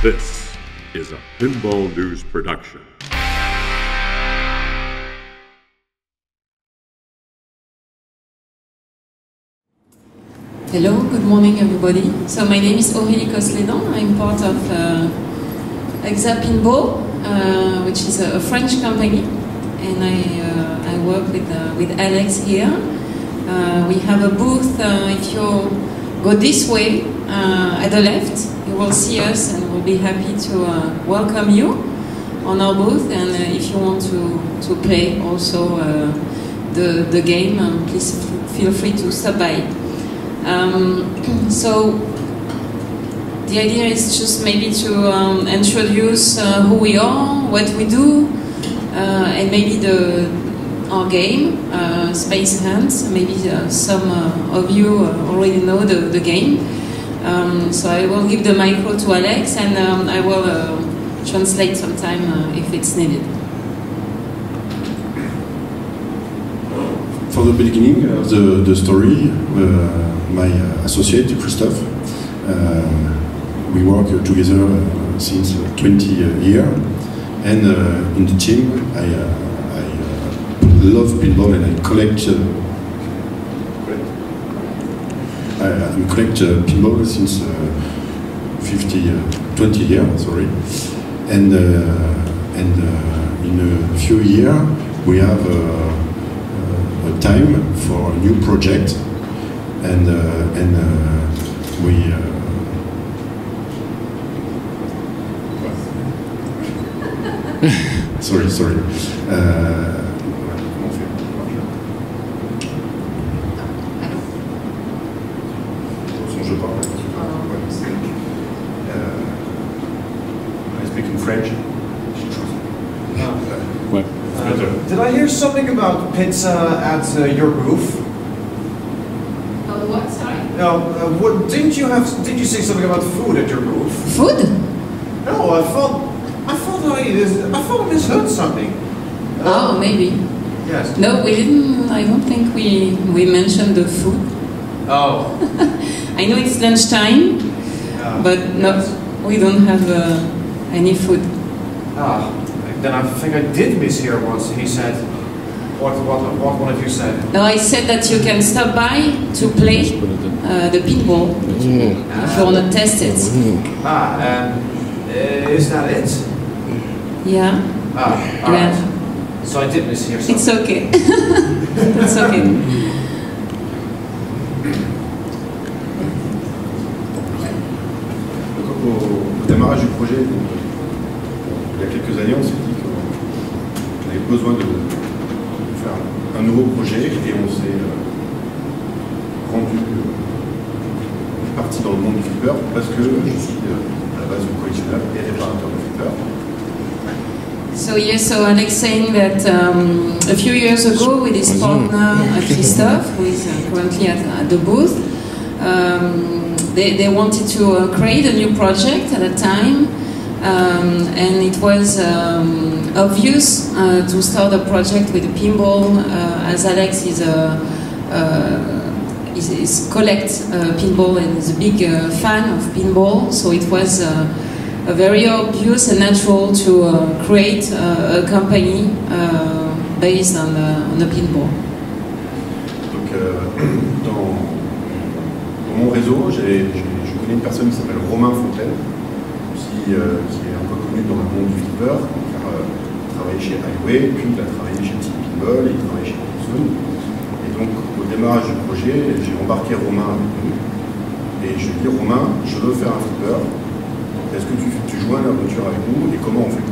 This is a Pinball News production. Hello, good morning everybody. So my name is Aurélie Cosledan. I'm part of uh, Hexa Pinball, uh, which is a, French company, and I, uh, I work with, uh, with Alex here. Uh, we have a booth, uh, if you go this way uh, at the left, you will see us and we'll be happy to uh, welcome you on our booth. And uh, if you want to, to play also uh, the, the game, um, please feel free to stop by. Um, so the idea is just maybe to um, introduce uh, who we are, what we do, uh, and maybe the our game, uh, Space Hunt. Maybe uh, some uh, of you uh, already know the, the game. Um, so I will give the micro to Alex, and um, I will uh, translate sometime uh, if it's needed. For the beginning of the, the story, my associate Christophe, we work together since 20 years, and in the team I, love and I collect. Uh, I, collect uh, pinball since uh, 50, uh, 20 years, sorry, and uh, and uh, in a few years we have. Uh, a time for a new project, and uh, and uh, we. Uh, sorry, sorry. Euh, comment on fait Son jeu parle. Uh, I speak in French. Ouais. Better. Did I hear something about pizza at uh, your booth? Oh, what? Sorry. No, uh, what, didn't you have? Did you say something about food at your booth? Food? No, I thought I thought I I thought I misheard something. Uh, Oh, maybe. Yes. No, we didn't. I don't think we we mentioned the food. Oh. I know it's lunchtime, uh, but no, we don't have uh, any food. Ah, then I think I did mishear what he said. What what what one of you said? No, I said that you can stop by to play uh, the pinball if you want to test it. Ah, and uh, is that it? Yeah, Ah, all right. Yeah. So I did mishear something. it's okay. it's okay. Au, démarrage du projet, il y a quelques années, on s'est dit qu'on avait besoin de, un nouveau projet et on s'est euh, rendu euh, parti dans le monde du flipper parce que je suis euh, à la base collectionneur et réparateur de flipper. So yes, so Alex saying that um, a few years ago with his partner uh, Christophe, who is uh, currently at, at the booth, um, they, they wanted to uh, create a new project at a time, um, and it was um, obvious uh, to start a project with pinball, uh, as Alex is a uh, is, is collect pinball and is a big fan of pinball, so it was. Uh, very obvious and natural to uh, create uh, a company uh, based on on the pinball. Donc, euh, dans, dans mon réseau, j'ai- j'ai- je connais une personne qui s'appelle Romain Fontaine, qui, euh, qui est un peu connu dans le monde du flipper, travaillait chez Highway, puis il a travaillé chez Team Pinball, et il travaille chez Samsung. Et donc, au démarrage du projet, j'ai embarqué Romain avec nous, et je lui ai dit Romain, je veux faire un flipper, est-ce que tu, tu joins l'aventure avec nous, et comment on fait?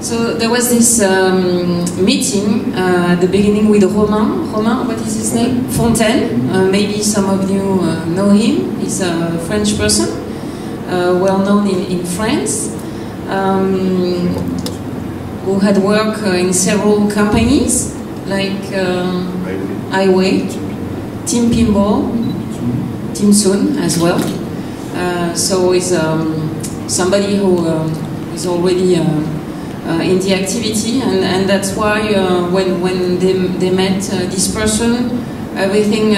So there was this um, meeting uh, at the beginning with Romain. Romain, what is his name? Fontaine. Uh, maybe some of you uh, know him. He's a French person, uh, well known in, in France, um, who had worked uh, in several companies like uh, Heighway, Team Pinball, Team Soon as well. Uh, so he's um, somebody who um, is already uh, uh, in the activity, and, and that's why uh, when, when they, they met uh, this person, everything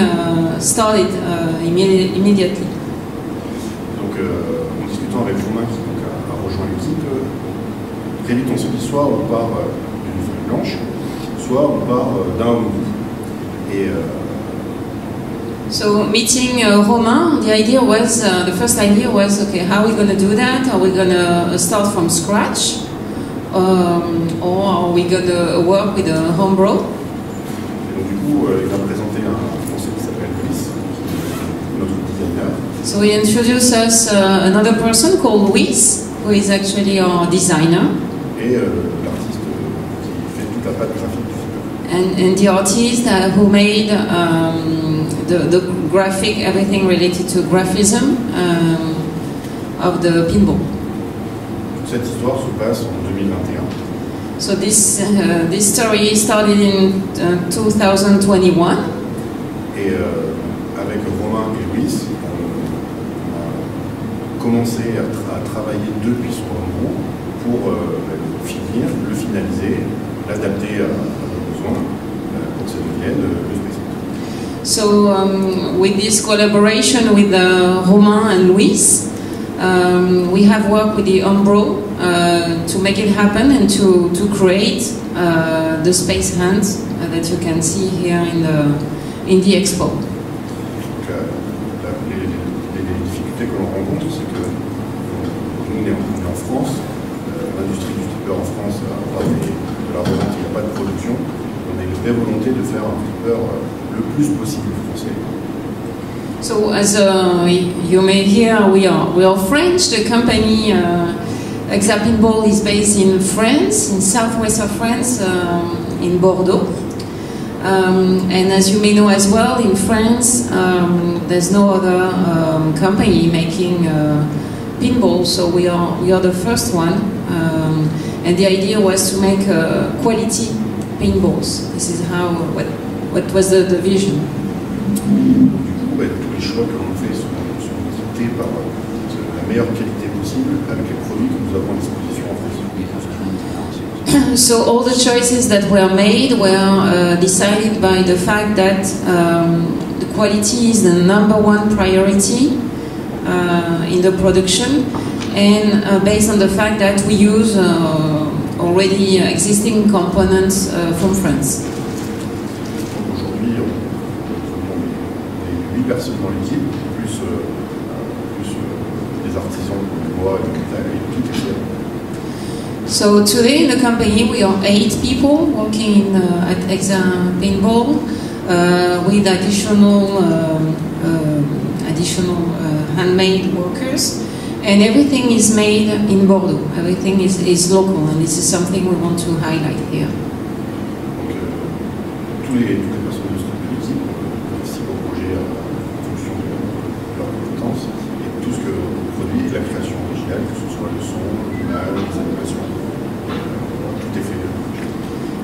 started immedi- immediately. Donc, euh, on discute temps avec qui donc, a, a rejoint l'équipe, euh, très vite on s'est dit soit on part euh, d'une feuille blanche, soit on part euh, d'un niveau. Et euh, So meeting uh, Romain, the idea was uh, the first idea was okay, how are we going to do that? Are we going to start from scratch, um, or are we going to work with a homebrew? Donc du coup, euh, il a présenté un Français qui s'appelle Luis, notre designer. So he introduced us uh, another person called Luis, who is actually our designer, et euh, l'artiste qui fait toute la patte graphique du film. and, and the artist uh, who made um, the, the graphic, everything related to graphism um, of the pinball. Cette histoire se passe en 2021. So this uh, this story started in uh, 2021. Et euh, avec Romain et Luis, on, a commencé à, tra- à travailler depuis son bureau pour euh, finir, le finaliser, l'adapter à, nos besoins euh, pour que ça devienne euh, le. So um, with this collaboration with uh, Romain and Luis, um, we have worked with the homebrew uh, to make it happen and to to create uh, the Space Hunt uh, that you can see here in the in the expo. Donc, la- les, difficultés que l'on rencontre, c'est que nous, on est en, on est en France, l'industrie du en France a pas de la il n'y a pas de production. On a une vraie volonté de faire un euh, le plus possible français. So as uh, you may hear, we are we are French. The company uh, Hexapinball is based in France, in southwest of France, um, in Bordeaux. Um, and as you may know as well, in France, um, there's no other um, company making uh, pinball, so we are we are the first one. Um, and the idea was to make uh, quality pinballs. This is how what what was the, the vision. Du tous les choix que l'on fait sont, sont dictés par la meilleure qualité possible avec les produits que nous avons à disposition en France. So all the choices that were made were uh, decided by the fact that um, the quality is the number one priority in the production, and uh, based on the fact that we use uh, already existing components uh, from France. Aujourd'hui, on, on est 8 personnes dans l'équipe, plus, euh, plus euh, des artisans bois et du métal, et tout est. So today in the company we are eight people working in, uh, at Hexa Pinball uh, with additional um, uh, additional uh, handmade workers, and everything is made in Bordeaux. Everything is, is local, and this is something we want to highlight here. Euh, tous les, toutes les personnes de de l'équipe euh, participent au projet en fonction de, de leurs compétences et tout ce que l'on produit, la création originale, que ce soit le son, l'image, les animations, tout est fait.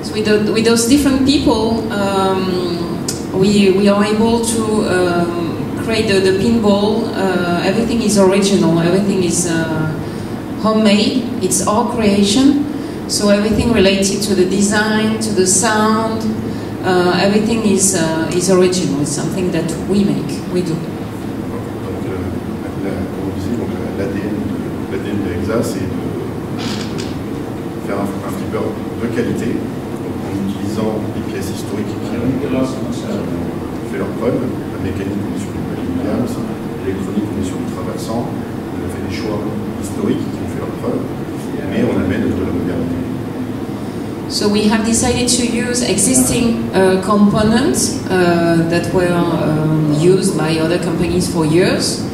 So with, the, with those different people, um, we, we are able to um, create the, the pinball. Uh, everything is original, everything is uh, homemade, it's all creation. So everything related to the design, to the sound, uh, everything is, uh, is original. It's something that we make, we do. Donc, euh, la- comme on disait, donc, l'ADN de, l'ADN de Hexa, c'est de, de faire un, un flipper de qualité, en utilisant des pièces historiques qui ont, qui ont fait leur preuve. La mécanique, Williams, l'électronique, on est sur traversant. On a fait des choix historiques qui ont fait leur preuve, mais on amène de la modernité. So we have decided to use existing uh, components uh, that were um, used by other companies for years.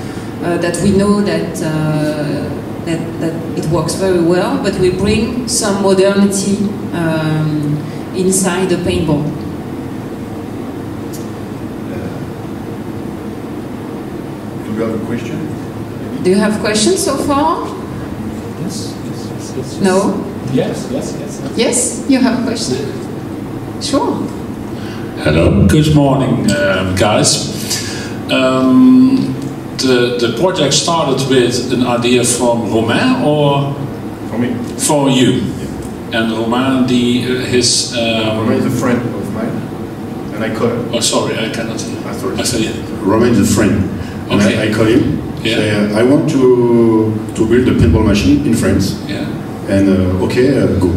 Uh, that we know that, uh, that that it works very well, but we bring some modernity um, inside the pinball. You have a question? Do you have questions so far? Yes, yes, yes, yes. No. Yes, yes, yes. yes. Yes, you have a question. Sure. Hello, good morning, um, guys. Um, the, the project started with an idea from Romain or For me, for you? And Romain, the, uh, his. Romain is a Um, friend of mine, and I call him. oh, sorry, I cannot. Ah, sorry. I say, Romain is a friend. And Okay. I, I call him. Yeah. Say, I want to to build a pinball machine in France. Yeah. And uh, okay, uh, go.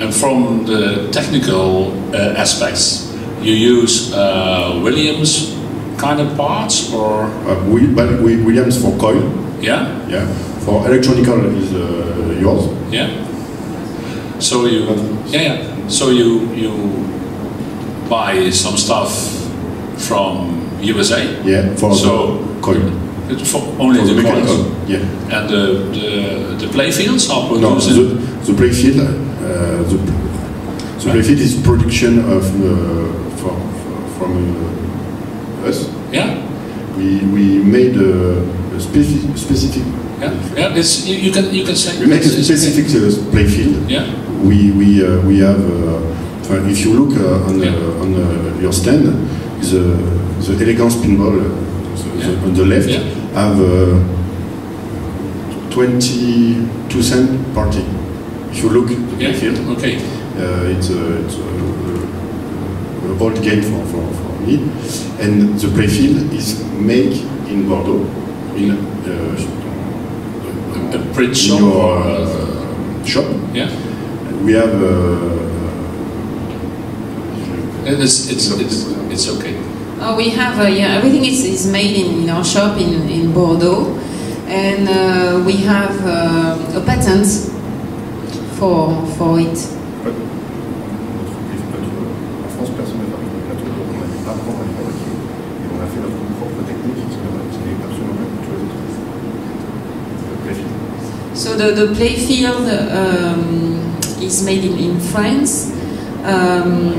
And from the technical uh, aspects, you use uh, Williams kind of parts, or Uh, we, but we, Williams for coil, yeah, yeah. For electronical is uh, yours. yeah. So you, yeah, yeah. So you you buy some stuff from USA. Yeah, for So for only For the, the coins. yeah. and the the, the play fields are No, produced. the, the playfield, uh, the, the playfield is production of uh, for, from uh, us. yeah, We, we made a, a specific, specific yeah, yeah. It's you, you can you can say we make a specific uh, playfield. Yeah, We we uh, we have. Uh, uh, if you look uh, on Yeah. on uh, your stand, the the elegance pinball the- the- Yeah. on the left Yeah. have uh, 22 cent party. If you look yeah. Okay. uh, it's a, it's a, a, old game for, for, for me. And the playfield is made in Bordeaux, in uh, A in shop your uh, shop. yeah. We have uh, It's it's it's, it's okay. Uh, we have, uh, yeah, everything is, is made in, in our shop in, in Bordeaux. And uh, we have uh, a patent for, for it. Notre plateau, en France, personne ne fabrique des plateaux, donc on a dû apprendre à les fabriquer. Et on a fait notre propre technique qui n'est qui n'est absolument pas comme tous les autres. Le playfield. So the, the playfield um, is made in, in France. Um,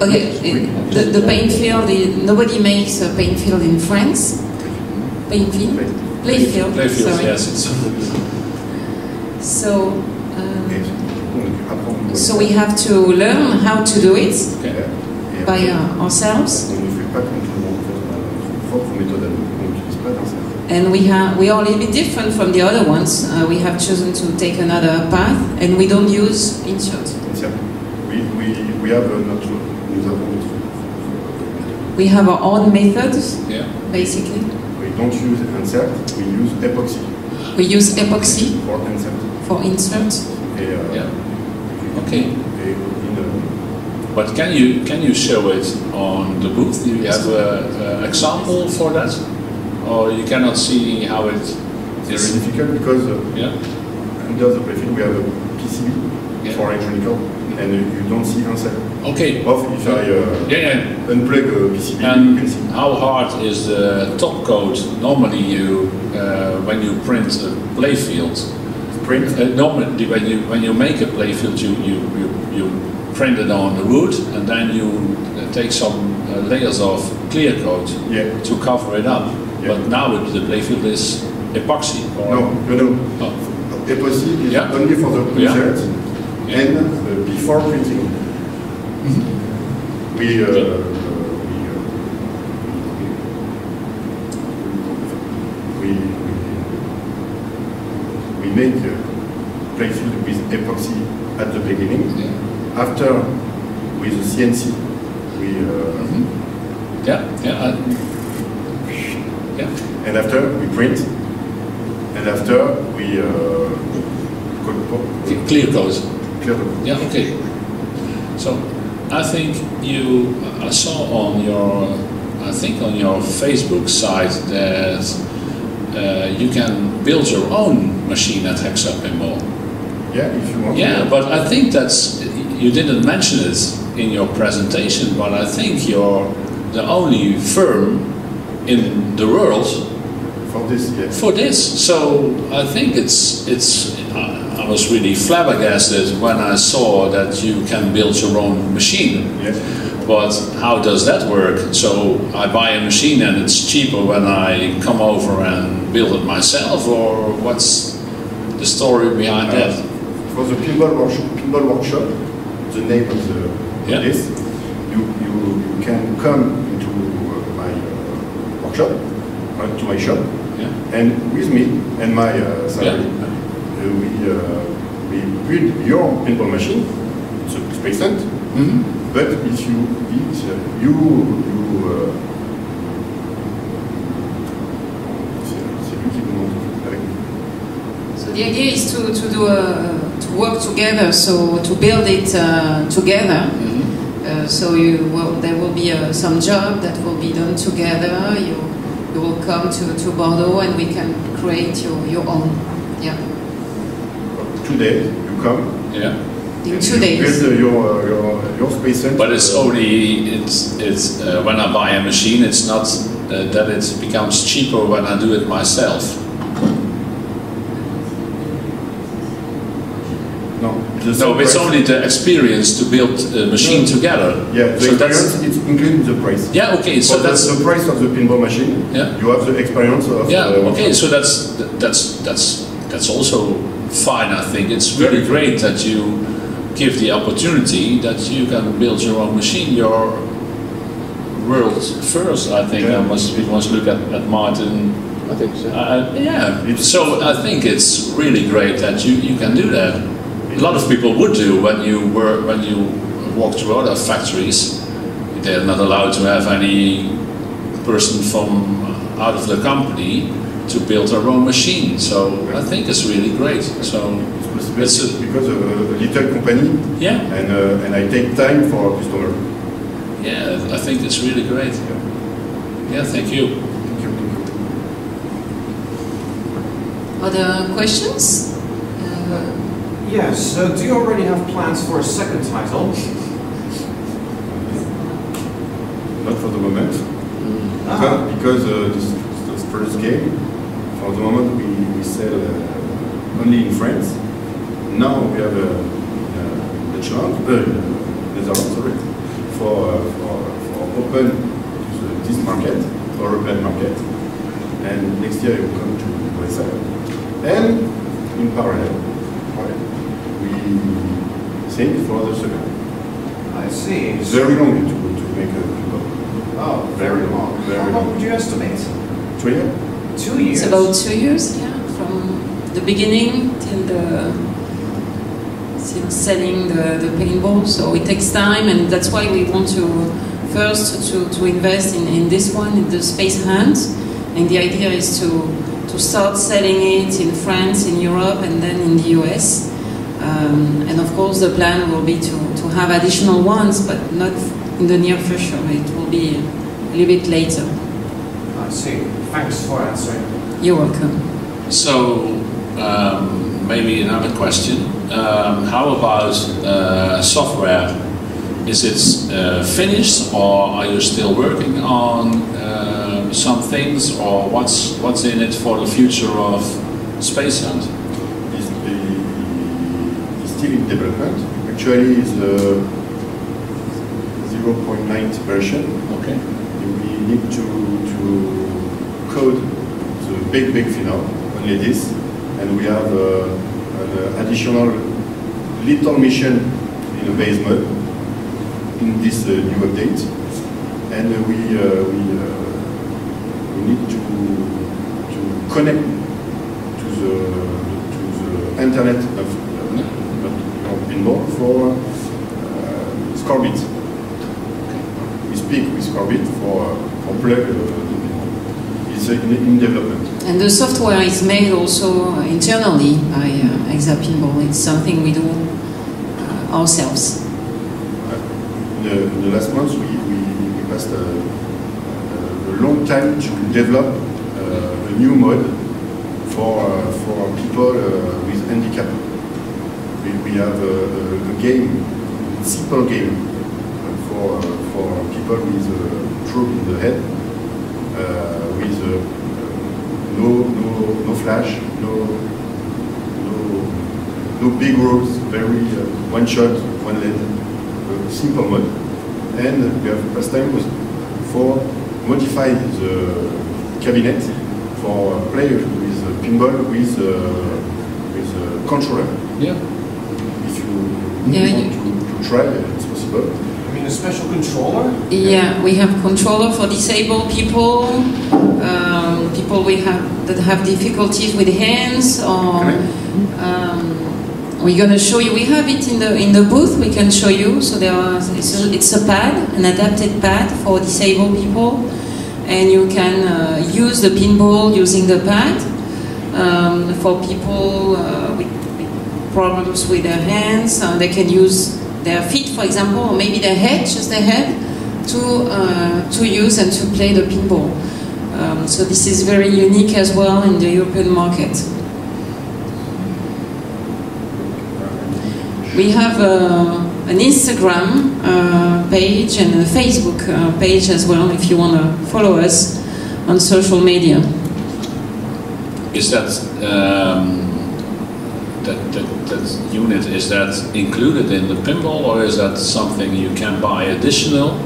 Je ne sais pas. En fait, personne ne fabrique. okay, it- the, the paint field, is, nobody makes a paint field in France. Paint field? Playfield, Playfield, sorry. yes. It's, So, Et um, du coup, on a dû apprendre. so we have to learn how to do it okay. By uh, ourselves. On ne fait pas comme tout le monde. En fait, on a notre propre méthode à nous. On n'utilise pas d'insert. And we have we are a little bit different from the other ones. Uh, we have chosen to take another path, and we don't use insert. Insert. We, we, we have uh, notre. Nous avons notre. We have our own methods, Yeah. basically. We don't use insert, we use epoxy We use epoxy for insert. for insert. Et, euh, Yeah. Okay. Et uh, But can you can you show it on the booth? Do you have an example for that, or you cannot see how it It's very difficult because uh, Yeah. under the playfield we have a PCB Yeah. for electronical and you don't see insert. Okay. Off if I uh, Yeah, yeah. unplug a PCB you And can see. how hard is the top coat? Normally, you uh, when you print a playfield, Print. uh, normally when you when you make a playfield, you you you, you print it on the wood, and then you uh, take some uh, layers of clear coat Yeah. to cover it up. Yeah. But now it, the playfield is epoxy. Or, No, no, no. Oh. Epoxy is Yeah. only for the insert Yeah. And uh, before printing. We, uh, uh, we, uh, we, we, we make uh, playfield with epoxy at the beginning. Yeah. After, with the CNC, we, uh, Yeah, yeah, I- yeah. and after we print, and after we uh, Clear coat. Yeah, okay. So I think you, I saw on your, I think on your Facebook site that uh, you can build your own machine at Hexa Pinball. Yeah, if you want. Yeah, but I think that's, you didn't mention it in your presentation, but I think you're the only firm in the world For this, for this. So I think it's it's. I I was really flabbergasted when I saw that you can build your own machine. Yes. But how does that work? So I buy a machine and it's cheaper when I come over and build it myself, or what's the story behind that? For the pinball workshop, pinball workshop, the name of the Yeah. this, you, you, you can come into uh, my uh, workshop, uh, to my shop, Yeah. and with me and my uh, salary, Yeah. Uh, we, uh, we build your pinball machine. It's a space cent, Mhm. but if you eat, uh, you, you, uh, c'est c'est lui qui me So the idea is to, to do a, to work together, so to build it uh, together. Uh, so you will, there will be uh, some job that will be done together. You, you will come to, to Bordeaux and we can create your, your own. Yeah. Two days, you come. Yeah. In two you days. Build uh, your, your, your space center. But it's only it's it's uh, when I buy a machine, it's not uh, that it becomes cheaper when I do it myself. No, the No, it's price. only the experience to build a machine together. Yeah, the so experience, that's it's including the price. yeah. Okay, so For the, that's the price of the pinball machine, Yeah. you have the experience of yeah. uh, Okay, so that's that's that's that's also fine. I think it's really great that you give the opportunity that you can build your own machine, your world first. I think Yeah. I must we must look at, at Martin. I think so. Uh, yeah, so I think it's really great that you, you can do that. A lot of people would do when you were when you walk through other factories. They're not allowed to have any person from out of the company to build our own machine. So I think it's really great. So It's It's a- because of a little company yeah, and, uh, and I take time for customer. yeah, I think it's really great. Yeah, thank you. Thank you. Other questions? Uh, Yes, so do you already have plans for a second title? Not for the moment. Ah. Because uh, this, this first game, for the moment we, we sell uh, only in France. Now we have a uh, Dutchland, uh, Netherlands, sorry, for, uh, for, for open to this market, European market. And next year it will come to USA. And in parallel, we think for the second. I see. It's very long to, to make a. Oh, very long. Very How long long. would you estimate? Three years? Two years. It's about two years, yeah, from the beginning till the till selling the, the pinball. So it takes time, and that's why we want to first to, to invest in, in this one, in the Space Hunt. And the idea is to to start selling it in France, in Europe, and then in the US. Um, and of course, the plan will be to, to have additional ones, but not in the near future. It will be a little bit later. I see. Thanks for answering. You're welcome. So um, maybe another question. Um, how about uh, software? Is it uh, finished, or are you still working on um some things, or what's what's in it for the future of Space Hunt? is, the, is still in development. Actually, it's the 0.9 version. Okay. We need to, to code the big, big final, only this. And we have uh, an additional little mission in a base mode in this uh, new update. And we, uh, we, we need to, to connect to the, to the internet of pinball for uh, Scorbit. We speak with Scorbit for, for plug the. It's uh, in, in development. And the software is made also internally by uh, Hexa Pinball. It's something we do uh, ourselves. In the, in the last months, we, we, we passed a, a, long time to develop uh, a new mode for, uh, for people uh, with handicap. We, we have a, a, game, a simple game uh, for, uh, for people with a stroke in the head, uh, with uh, no, no, no flash, no, no, no big rolls, very uh, one shot, one lead, uh, simple mode. And we have first time was for modify the cabinet for players with uh, pinball with uh, with a controller. Yeah. If you Yeah, want to, to try, it's possible. A special controller? Yeah, we have controller for disabled people, um, people we have that have difficulties with hands, or um, we're gonna show you. We have it in the in the booth. We can show you. So there are it's a, it's a pad, an adapted pad for disabled people, and you can uh, use the pinball using the pad. um, for people uh, with, with problems with their hands. Uh, they can use their feet, for example, or maybe their head, just their head, to uh, to use and to play the pinball. Um, so this is very unique as well in the European market. We have uh, an Instagram uh, page and a Facebook uh, page as well if you want to follow us on social media. Is that um, that, that that unit is that included in the pinball, or is that something you can buy additional?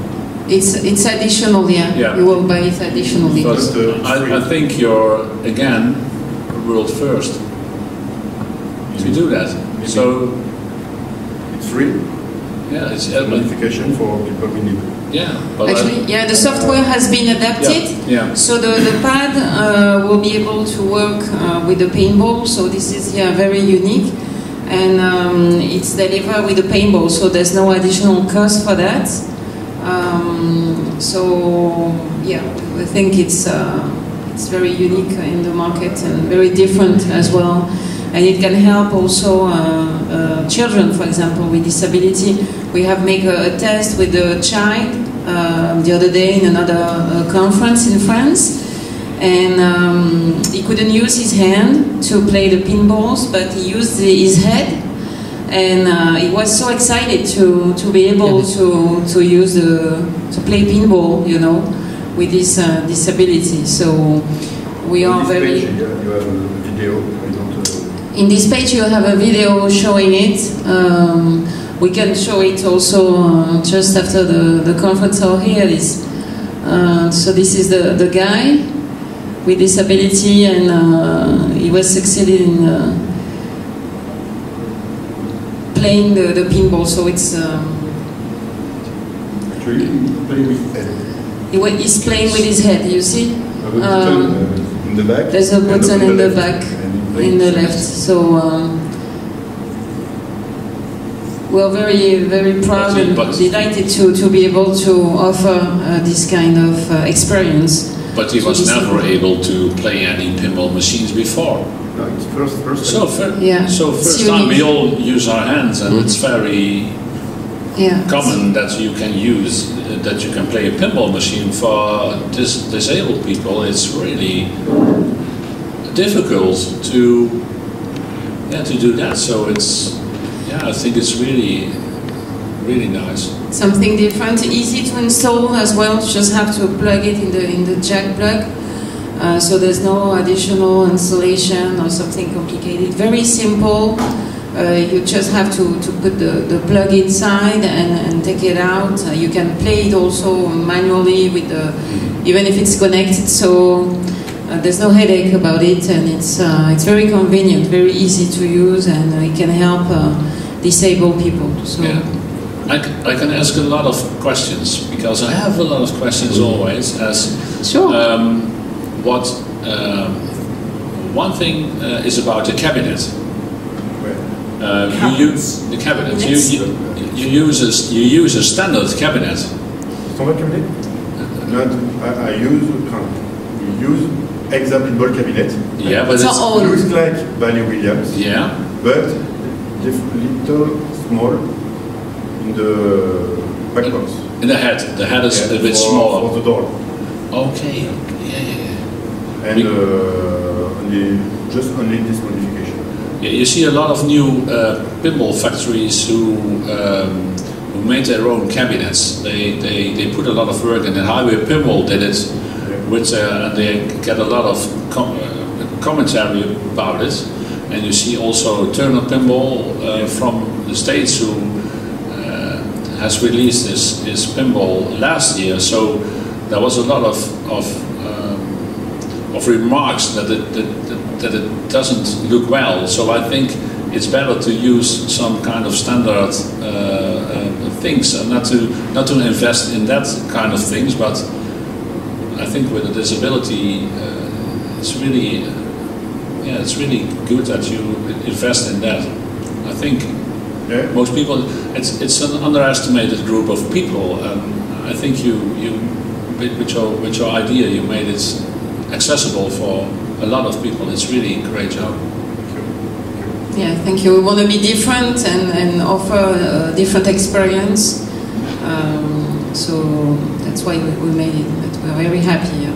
It's it's additional, yeah. Yeah. You will buy it additionally. But uh. I, I think you're again world first to do that. So It's free, yeah, it's uh, but- modification for people who need it. Yeah. But I- Actually, yeah, the software has been adapted. Yeah, yeah. So the, the pad uh, will be able to work uh, with the pinball. So this is yeah very unique, and um, it's delivered with the pinball. So there's no additional cost for that. Um, so yeah, I think it's uh, it's very unique in the market and very different as well. And it can help also uh, uh, children, for example, with disability. We have made a, a test with a child um, the other day in another uh, conference in France, and um, he couldn't use his hand to play the pinballs, but he used his head, and uh, he was so excited to, to be able to, to use the to play pinball, you know, with his uh, disability. So we are On this very. page, you you have a video. I don't, uh, In this page, you have a video showing it. Um, we can show it also uh, just after the, the conference. So here is. Uh, so this is the, the guy with disability, and uh, he was succeeded in uh, playing the, the pinball. So it's um, Actually, you with head. he he's playing with his head. You see, Have a button uh, in the back. there's a button on in the back, in the left. So. Um, we're very, very proud But- and but- delighted to, to be able to offer uh, this kind of uh, experience. but he was this- never able to play any pinball machines before. No, it's first, first. So, fir- Yeah. so first time we all use our hands, and it's very Yeah. common that you can use uh, that you can play a pinball machine for dis- disabled people. It's really difficult to yeah to do that. So it's yeah, I think it's really really nice. Something different, easy to install as well. Just have to plug it in the in the jack plug. Uh, so there's no additional installation or something complicated. Very simple. Uh, you just have to, to put the, the plug inside and, and take it out. Uh, you can play it also manually with the, even if it's connected. So uh, there's no headache about it, and it's uh, it's very convenient, very easy to use, and it can help uh, disabled people. So. Yeah. I, c- I can ask a lot of questions because I have a lot of questions always. As Sure. um, what um, one thing uh, is about the cabinet. Uh, you use the cabinet. You, you, you use a, s- you use a standard cabinet. C'est ton cabinet? Not, I, I use, we use Hexa Pinball cabinet. Yeah, but It's it's, not all- Looks like Bally Williams, yeah. but diff- little small in the back. In the head, the head is Yeah, a bit for- smaller. For the door. Okay. Yeah, yeah, yeah. And uh, only, just only this modification. Yeah, you see a lot of new uh, pinball factories who um, who made their own cabinets. They, they they put a lot of work in it. Heighway Pinball did it, which uh, and they get a lot of com- uh, commentary about it. And you see also Turner Pinball uh, from the states who uh, has released his, this pinball last year. So there was a lot of of um, of remarks that it, that, that, it doesn't look well. So I think it's better to use some kind of standard uh, uh, things and not to not to invest in that kind of things. But I think with a disability, uh, it's really yeah, it's really good that you invest in that. I think Yeah? most people it's it's an underestimated group of people and I think you you with with your with your idea you made it accessible for a lot of people. It's really a great job. Yeah, thank you. We want to be different and, and offer a different experience. Um, so that's why we, we made it. But we're very happy. Yeah.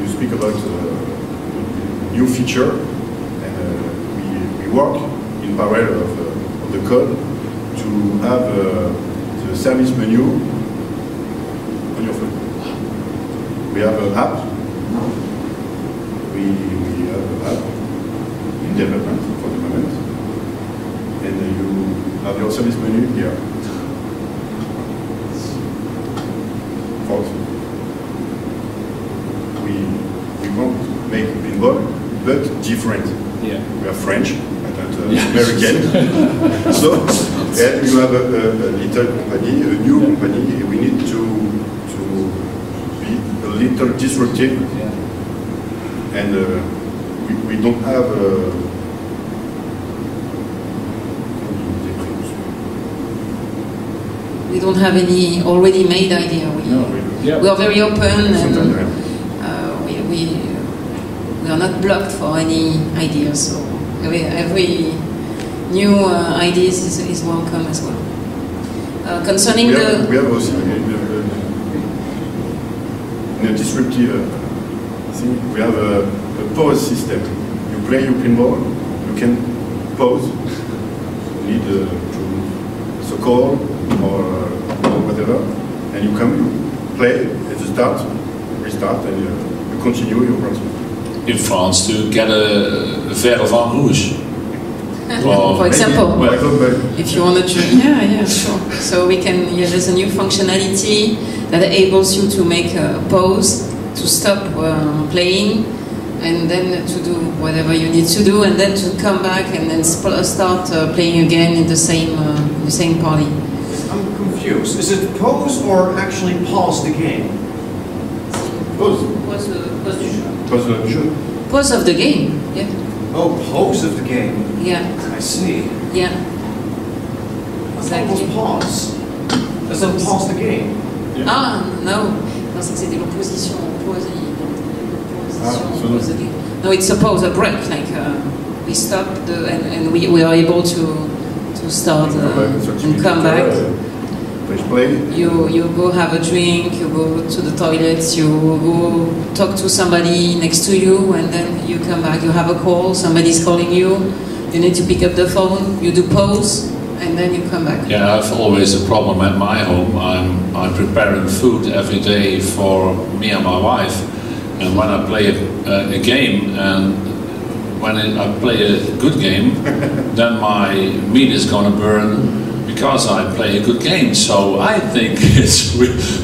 You speak about uh, new feature, and uh, we, we work in parallel of, uh, of the code to have uh, the service menu on your phone. We have an app. We, we have an app in development for the moment, and you have your service menu here. Folks, we, we won't make pinball, but different. Yeah. We are French, and not uh, Yes. American. so, and you have a, a, a little company, a new company, we need to, to be a little disruptive, Yeah. and uh, we, we don't have uh, We don't have any already made idea. We, No, we- Yeah. we are very open and Sometimes, uh, we, we, we are not blocked for any ideas. So every, every new uh, ideas is, is welcome as well. Uh, concerning we the we have also in a, in a disruptive uh, thing, we have a, a pause system. You play your pinball, you can pause. You need uh, to a call or, uh, or whatever, and you come, you play at the start, restart, and uh, you continue your process. In France, to get a verre van rouge. Well, for example, Maybe, If you want to, yeah, yeah, sure. So we can, yeah, there's a new functionality that enables you to make a pause, to stop uh, playing, and then to do whatever you need to do, and then to come back and then sp- start uh, playing again in the same, uh, the same party. I'm confused. Is it pause or actually pause the game? Pause, Pause, pause du jeu. pause jeu. Pause of the game. Yeah, Oh, pause of the game. yeah, I see. yeah. I thought it was Exactly. pause. As in pause the game. Ah, no. Je pensais que c'était l'opposition. Oppose, Ah, so- the game. No, it's a pause, a break. Like uh, we stop the, and, and we, we are able to to start uh, and come back. Press play. You you go have a drink. You go to the toilets. You go talk to somebody next to you, and then you come back. You have a call. Somebody's calling you. You need to pick up the phone. You do pause, and then you come back. Yeah, I've always a problem at my home. I'm, I'm preparing food every day for me and my wife. And when I play a, a game and when I play a good game, then my meat is going to burn because I play a good game. So I think it's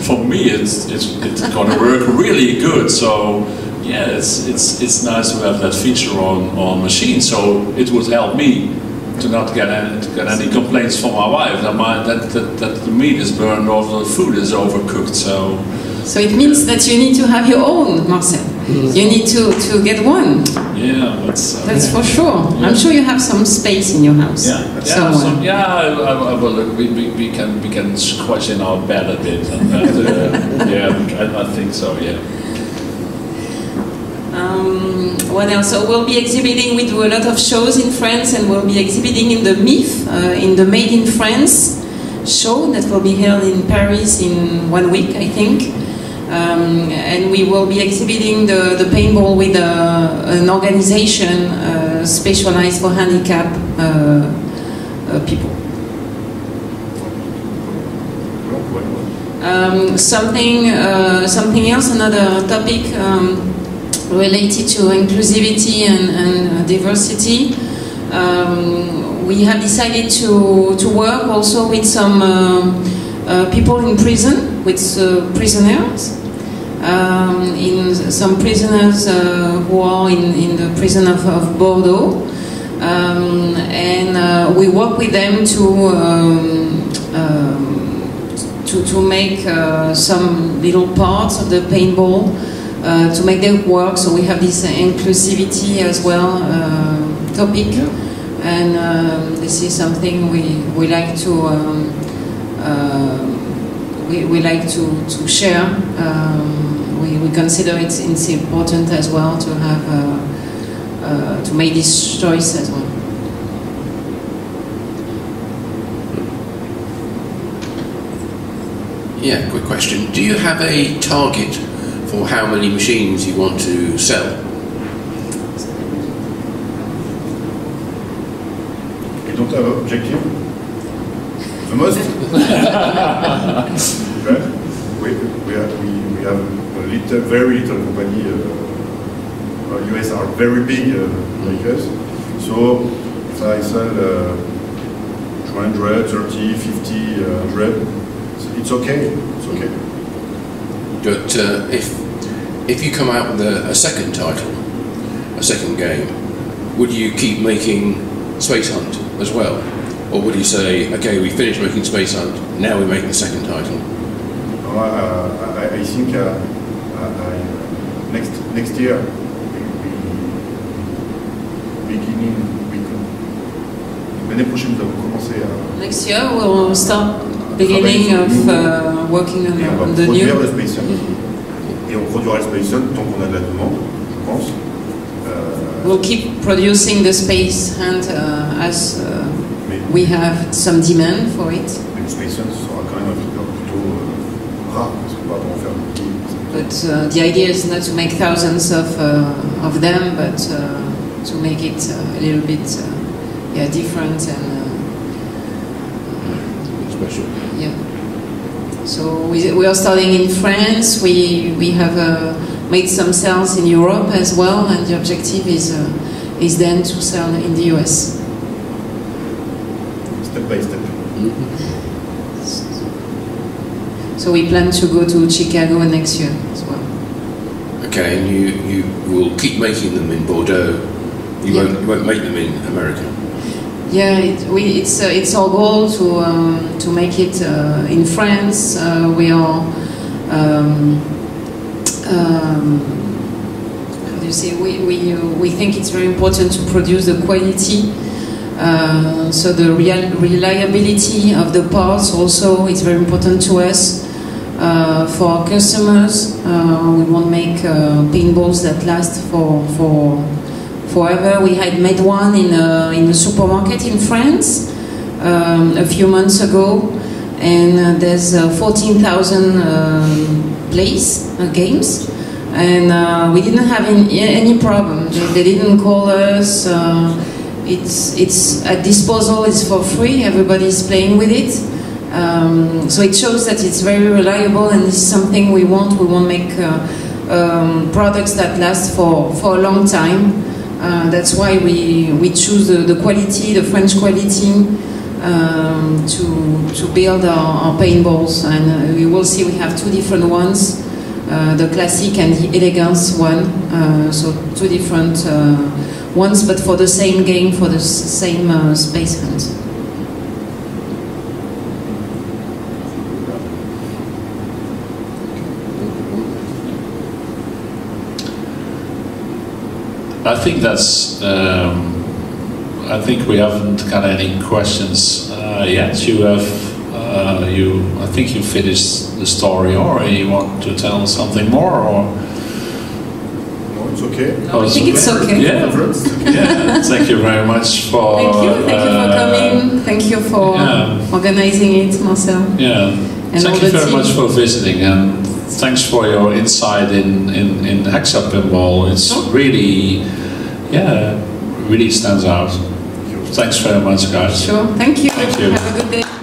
for me it's it's, it's going to work really good. So yeah, it's it's it's nice to have that feature on on machine. So it would help me to not get any, to get any complaints from my wife that my that, that that the meat is burned or the food is overcooked. So So it means that you need to have your own, Marcel. You need to, to get one. yeah, that's uh, That's for sure. I'm sure you have some space in your house. Yeah, yeah, yeah. I, I, look. We, we, we can we can squash in our bed a bit. And, uh, yeah, I, I think so. Yeah. Um, what else? So we'll be exhibiting. We do a lot of shows in France, and we'll be exhibiting in the MIF, uh, in the Made in France show that will be held in Paris in one week, I think. Um, and we will be exhibiting the, the pinball with uh, an organization uh, specialized for handicap uh, uh, people. Um, something, uh, something else, another topic um, related to inclusivity and, and diversity. Um, we have decided to, to work also with some people in prison, with uh, prisoners. Um, in some prisoners uh, who are in, in the prison of, of Bordeaux. Um, and uh, we work with them to um, um, to, to make uh, some little parts of the pinball uh, to make them work. So we have this inclusivity as well uh, topic, and um, this is something we, we like to um, uh, we, we like to, to share. Um, we, we consider it, it's important as well to have uh, uh, to make this choice as well. Yeah, quick question. Do you have a target for how many machines you want to sell? Et donc, uh, objective? The most? Okay. We, we, have, we, we have a little, very little company. Uh, US are very big uh. So, if I sell uh, 200, 30, 50, uh, 100, it's okay. It's okay. But uh, if if you come out with a, a second title, a second game, would you keep making Space Hunt as well, or would you say, okay, we finished making Space Hunt, now we're making the second title? No, I, I, I think uh, I, I, next next year, we, we beginning, we could- l'année prochaine, nous allons commencer à Next year we'll start beginning of uh, working on, et on va on the new. le Space Hunt. Et on produira le Space Hunt tant qu'on a de la demande, je pense. Euh, We'll keep producing the Space Hunt uh, as uh, mais, we have some demand for it. mais le Space Hunt sera quand même un flipper plutôt rare, parce qu'on va pas en faire beaucoup. But uh, the idea is not to make thousands of, uh, of them, but uh, to make it uh, a little bit uh, yeah, different and Special. uh, yeah. So we, we are starting in France. We we have uh, made some sales in Europe as well, and the objective is uh, is then to sell in the US. Step by step. So we plan to go to Chicago next year as well. Okay, and you, you will keep making them in Bordeaux. You Yeah. won't you won't make them in America. Yeah, it, we, it's uh, it's our goal to um, to make it uh, in France. Uh, we are. Um, um, how do you say? We we uh, we think it's very important to produce the quality. Uh, so the real reliability of the parts also is very important to us. Uh, for our customers, uh, we want to make uh, pinballs that last for for forever. We had made one in a, in a supermarket in France um, a few months ago, and uh, there's uh, 14,000 um, plays, uh, games, and uh, we didn't have any, any problem. They, they didn't call us. Uh, it's, it's at disposal, it's for free, everybody's playing with it. Um, so it shows that it's very reliable and it's something we want. We want to make uh, um, products that last for, for a long time. Uh, that's why we, we choose the, the quality, the French quality, um, to, to build our, our pinballs. And uh, you will see we have two different ones, uh, the classic and the elegance one. Uh, so two different ones, but for the same game, for the same uh, Space Hunt. I think that's. Um, I think we haven't got any questions uh, yet. You have. Uh, you. I think you finished the story, or you want to tell something more, or. No, it's okay. No, I think it's okay. Yeah. yeah. Thank you very much for. Thank you, thank you for uh, coming. Thank you for yeah. organizing it, Marcel. Yeah. And Thank you very team. much for visiting and thanks for your insight in, in, in Hexa Pinball. It's Sure. really, yeah, really stands out. Thanks very much, guys. Sure, thank you. Thank you. Have a good day.